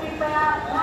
कृपया